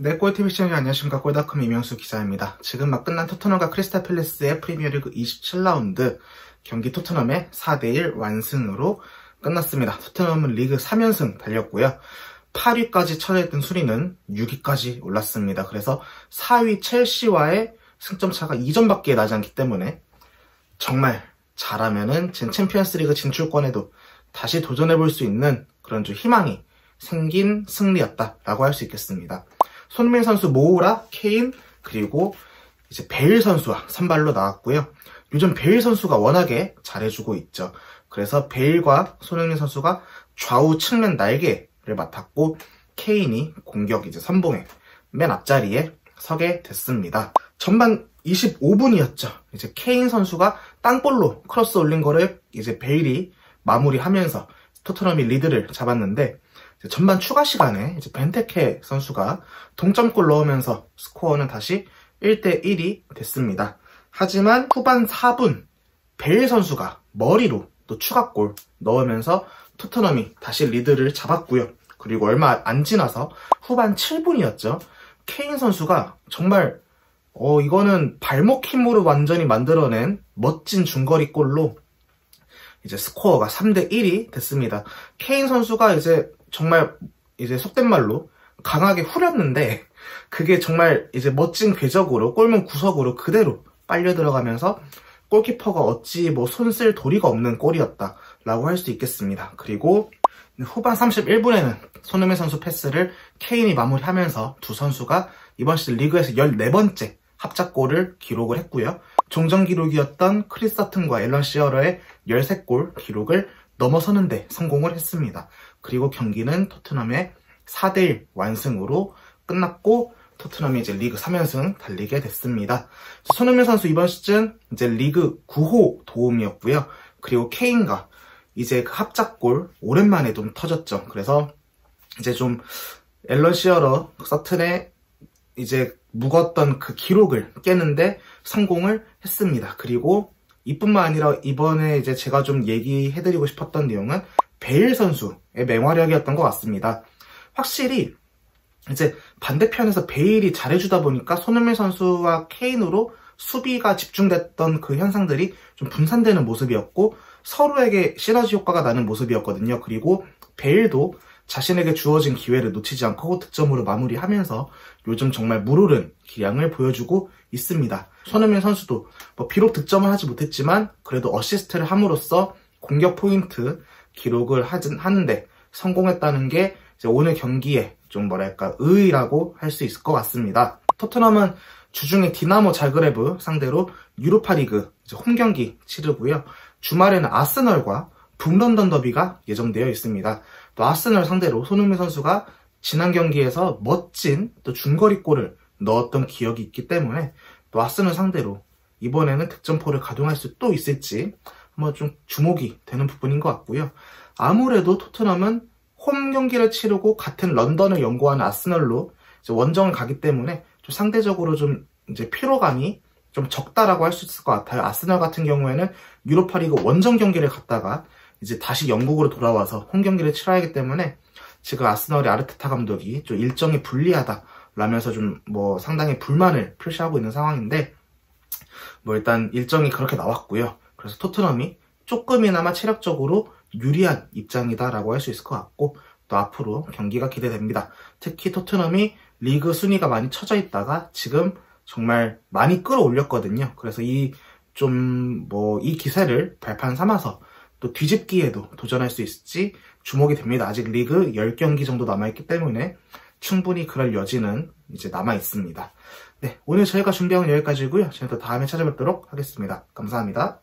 네, 꼴TV 시청자 안녕하십니까. 꼴닷컴 이명수 기자입니다. 지금 막 끝난 토트넘과 크리스탈 팰리스의 프리미어리그 27라운드 경기 토트넘의 4대1 완승으로 끝났습니다. 토트넘은 리그 3연승 달렸고요. 8위까지 처해있던 수리는 6위까지 올랐습니다. 그래서 4위 첼시와의 승점 차가 2점밖에 나지 않기 때문에 정말 잘하면은 진 챔피언스리그 진출권에도 다시 도전해 볼 수 있는 그런 좀 희망이 챙긴 승리였다라고 할 수 있겠습니다. 손흥민 선수 모우라, 케인, 그리고 이제 베일 선수와 선발로 나왔고요. 요즘 베일 선수가 워낙에 잘해주고 있죠. 그래서 베일과 손흥민 선수가 좌우 측면 날개를 맡았고 케인이 공격 이제 선봉에 맨 앞자리에 서게 됐습니다. 전반 25분이었죠. 이제 케인 선수가 땅볼로 크로스 올린 거를 이제 베일이 마무리하면서 토트넘이 리드를 잡았는데 전반 추가 시간에 이제 벤테케 선수가 동점골 넣으면서 스코어는 다시 1대1이 됐습니다. 하지만 후반 4분 베일 선수가 머리로 또 추가골 넣으면서 토트넘이 다시 리드를 잡았고요. 그리고 얼마 안 지나서 후반 7분이었죠. 케인 선수가 정말 어 이거는 발목 힘으로 완전히 만들어낸 멋진 중거리 골로 이제 스코어가 3대 1이 됐습니다. 케인 선수가 이제 정말 이제 속된 말로 강하게 후렸는데 그게 정말 이제 멋진 궤적으로 골문 구석으로 그대로 빨려 들어가면서 골키퍼가 어찌 뭐 손쓸 도리가 없는 골이었다라고 할 수 있겠습니다. 그리고 후반 31분에는 손흥민 선수 패스를 케인이 마무리하면서 두 선수가 이번 시즌 리그에서 14번째 합작골을 기록을 했고요. 종전 기록이었던 크리스 서튼과 앨런 시어러의 13골 기록을 넘어서는데 성공을 했습니다. 그리고 경기는 토트넘의 4대1 완승으로 끝났고 토트넘이 이제 리그 3연승 달리게 됐습니다. 손흥민 선수 이번 시즌 이제 리그 9호 도움이었고요. 그리고 케인과 이제 그 합작골 오랜만에 좀 터졌죠. 그래서 이제 좀 앨런 시어러 서튼의 이제 묵었던 그 기록을 깨는데 성공을 했습니다. 그리고 이뿐만 아니라 이번에 이제 제가 좀 얘기해드리고 싶었던 내용은 베일 선수의 맹활약이었던 것 같습니다. 확실히 이제 반대편에서 베일이 잘해주다 보니까 손흥민 선수와 케인으로 수비가 집중됐던 그 현상들이 좀 분산되는 모습이었고 서로에게 시너지 효과가 나는 모습이었거든요. 그리고 베일도 자신에게 주어진 기회를 놓치지 않고 득점으로 마무리하면서 요즘 정말 물오른 기량을 보여주고 있습니다. 손흥민 선수도 뭐 비록 득점을 하지 못했지만 그래도 어시스트를 함으로써 공격 포인트 기록을 하는데 성공했다는 게 오늘 경기에 좀 뭐랄까 의의라고 할 수 있을 것 같습니다. 토트넘은 주중에 디나모 자그레브 상대로 유로파리그 홈 경기 치르고요. 주말에는 아스널과 북런던 더비가 예정되어 있습니다. 또 아스널 상대로 손흥민 선수가 지난 경기에서 멋진 또 중거리골을 넣었던 기억이 있기 때문에 또 아스널 상대로 이번에는 득점포를 가동할 수 또 있을지 한번 좀 주목이 되는 부분인 것 같고요. 아무래도 토트넘은 홈 경기를 치르고 같은 런던을 연구하는 아스널로 원정을 가기 때문에 좀 상대적으로 좀 이제 피로감이 좀 적다라고 할 수 있을 것 같아요. 아스널 같은 경우에는 유로파리그 원정 경기를 갔다가 이제 다시 영국으로 돌아와서 홈 경기를 치러야 하기 때문에 지금 아스널의 아르테타 감독이 좀 일정이 불리하다 라면서 좀 뭐 상당히 불만을 표시하고 있는 상황인데 뭐 일단 일정이 그렇게 나왔고요. 그래서 토트넘이 조금이나마 체력적으로 유리한 입장이다라고 할 수 있을 것 같고 또 앞으로 경기가 기대됩니다. 특히 토트넘이 리그 순위가 많이 처져 있다가 지금 정말 많이 끌어올렸거든요. 그래서 이 좀 뭐 이 기세를 발판 삼아서 또 뒤집기에도 도전할 수 있을지 주목이 됩니다. 아직 리그 10경기 정도 남아있기 때문에 충분히 그럴 여지는 이제 남아 있습니다. 네, 오늘 저희가 준비한 건 여기까지고요. 저희는 또 다음에 찾아뵙도록 하겠습니다. 감사합니다.